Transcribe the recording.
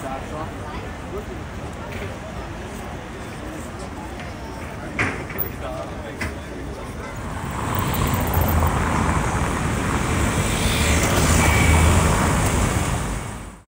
socks off.